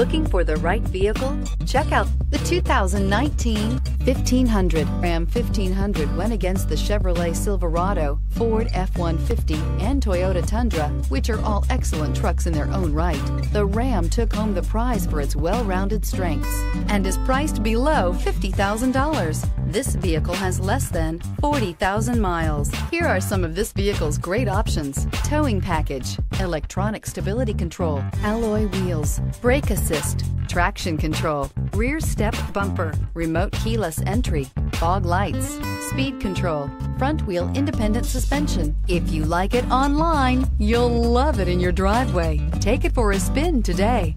Looking for the right vehicle? Check out the 2019 1500. Ram 1500 went against the Chevrolet Silverado, Ford F-150, and Toyota Tundra, which are all excellent trucks in their own right. The Ram took home the prize for its well-rounded strengths and is priced below $50,000. This vehicle has less than 40,000 miles. Here are some of this vehicle's great options. Towing package, electronic stability control, alloy wheels, brake assist, traction control, rear step bumper, remote keyless entry, fog lights, speed control, front wheel independent suspension. If you like it online, you'll love it in your driveway. Take it for a spin today.